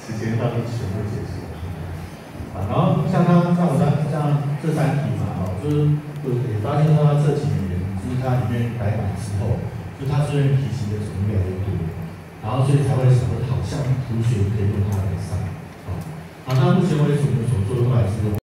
时间到底什么结束？啊，然后像他像我像像这三题嘛，哦，就是就是也发现他这几年，就是他里面改版之后，就他虽然题型的种类越来越多，然后所以才会想，好像同学可以用他 사후 재벌의 종종 말씀을